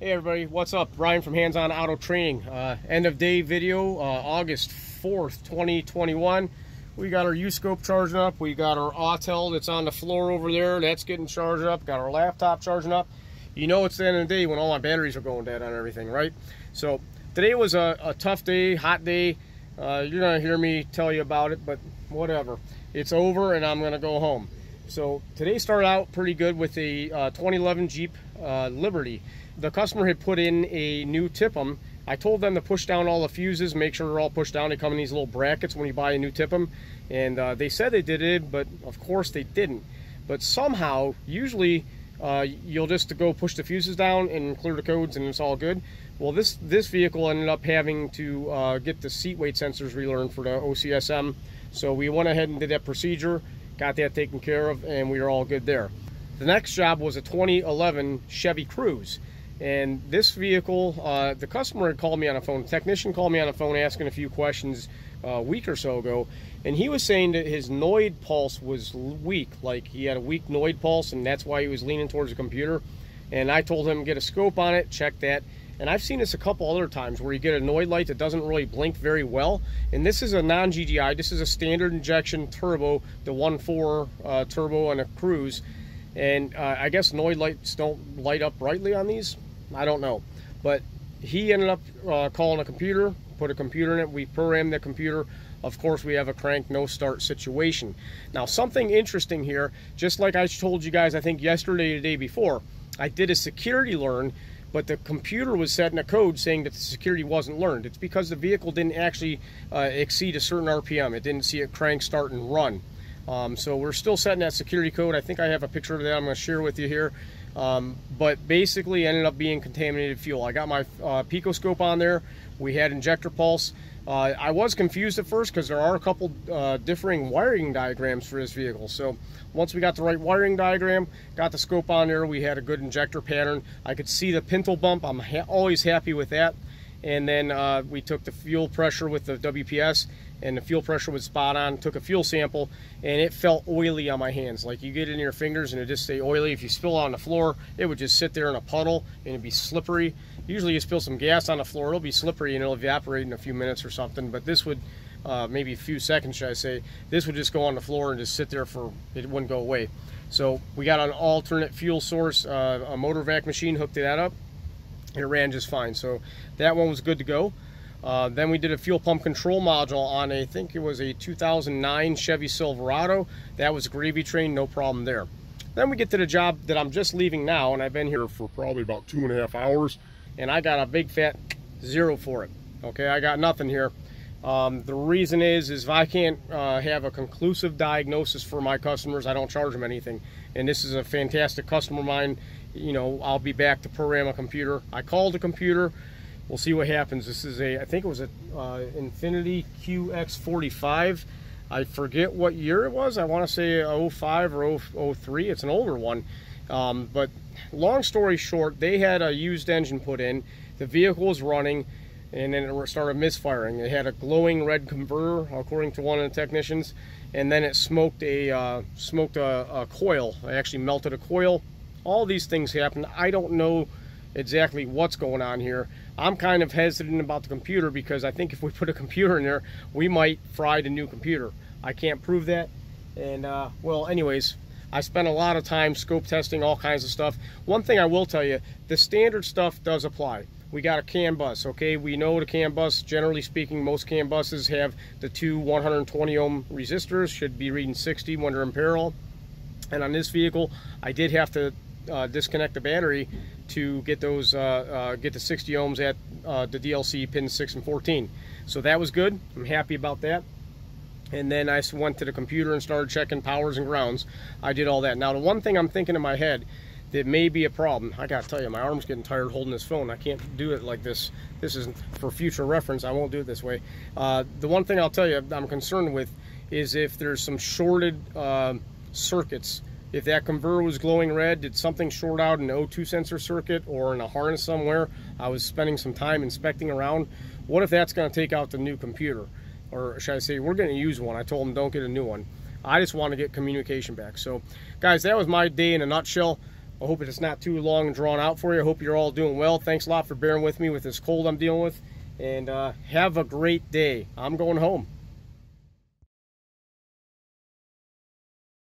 Hey everybody, what's up? Brian from Hands On Auto Training. Uh, end of day video, uh, August 4th, 2021. We got our U-scope charging up. We got our Autel that's on the floor over there. That's getting charged up. Got our laptop charging up. You know it's the end of the day when all my batteries are going dead on everything, right? So today was a, a tough day, hot day. Uh, you're gonna hear me tell you about it, but whatever. It's over and I'm gonna go home. So today started out pretty good with the uh, 2011 Jeep uh, Liberty the customer had put in a new TIPM. I told them to push down all the fuses, make sure they're all pushed down. They come in these little brackets when you buy a new TIPM. And uh, they said they did it, but of course they didn't. But somehow, usually uh, you'll just go push the fuses down and clear the codes and it's all good. Well, this, this vehicle ended up having to uh, get the seat weight sensors relearned for the OCSM. So we went ahead and did that procedure, got that taken care of, and we were all good there. The next job was a 2011 Chevy Cruze. And this vehicle, uh, the customer had called me on a phone, technician called me on a phone asking a few questions uh, a week or so ago, and he was saying that his Noid pulse was weak, like he had a weak Noid pulse, and that's why he was leaning towards the computer. And I told him get a scope on it, check that. And I've seen this a couple other times where you get a Noid light that doesn't really blink very well. And this is a non-GDI. This is a standard injection turbo, the 1.4 uh, turbo on a Cruze. And uh, I guess Noid lights don't light up brightly on these. I don't know. But he ended up uh, calling a computer, put a computer in it. We programmed the computer. Of course, we have a crank no start situation. Now, something interesting here, just like I told you guys, I think yesterday, the day before, I did a security learn, but the computer was setting a code saying that the security wasn't learned. It's because the vehicle didn't actually uh, exceed a certain RPM. It didn't see it crank, start, and run. Um, so we're still setting that security code. I think I have a picture of that I'm going to share with you here. Um, but basically ended up being contaminated fuel. I got my uh, picoscope on there. We had injector pulse. Uh, I was confused at first because there are a couple uh, differing wiring diagrams for this vehicle. So once we got the right wiring diagram, got the scope on there, we had a good injector pattern. I could see the pintle bump. I'm ha always happy with that. And then uh, we took the fuel pressure with the WPS and the fuel pressure was spot on. Took a fuel sample and it felt oily on my hands. Like you get it in your fingers and it just stay oily. If you spill on the floor, it would just sit there in a puddle and it'd be slippery. Usually you spill some gas on the floor, it'll be slippery and it'll evaporate in a few minutes or something. But this would, uh, maybe a few seconds, should I say, this would just go on the floor and just sit there for, it wouldn't go away. So we got an alternate fuel source, uh, a motor vac machine, hooked that up. It ran just fine. So that one was good to go. Uh, then we did a fuel pump control module on a, I think it was a 2009 Chevy Silverado. That was gravy train, no problem there. Then we get to the job that I'm just leaving now, and I've been here for probably about two and a half hours, and I got a big fat zero for it. Okay, I got nothing here. Um, the reason is, is if I can't uh, have a conclusive diagnosis for my customers, I don't charge them anything. And this is a fantastic customer of mine. You know, I'll be back to program a computer. I called the computer we'll see what happens. This is a, I think it was a uh, Infiniti QX45. I forget what year it was. I want to say 05 or 03. It's an older one. Um, but long story short, they had a used engine put in. The vehicle was running and then it started misfiring. It had a glowing red converter, according to one of the technicians, and then it smoked a uh, smoked a, a coil. It actually melted a coil. All these things happened. I don't know exactly what's going on here. I'm kind of hesitant about the computer because I think if we put a computer in there, we might fry the new computer. I can't prove that. And uh, well, anyways, I spent a lot of time scope testing all kinds of stuff. One thing I will tell you, the standard stuff does apply. We got a CAN bus, okay? We know the CAN bus, generally speaking, most CAN buses have the two 120 ohm resistors, should be reading 60 when they're in parallel. And on this vehicle, I did have to uh, disconnect the battery to get those uh, uh, get the 60 ohms at uh, the DLC pins 6 and 14. So that was good. I'm happy about that. And then I went to the computer and started checking powers and grounds. I did all that. Now the one thing I'm thinking in my head that may be a problem, I gotta tell you, my arm's getting tired holding this phone. I can't do it like this. This is for future reference. I won't do it this way. Uh, the one thing I'll tell you I'm concerned with is if there's some shorted uh, circuits if that converter was glowing red, did something short out an O2 sensor circuit or in a harness somewhere? I was spending some time inspecting around. What if that's going to take out the new computer? Or should I say, we're going to use one. I told them don't get a new one. I just want to get communication back. So, guys, that was my day in a nutshell. I hope it's not too long and drawn out for you. I hope you're all doing well. Thanks a lot for bearing with me with this cold I'm dealing with. And uh, have a great day. I'm going home.